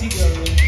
Mexico.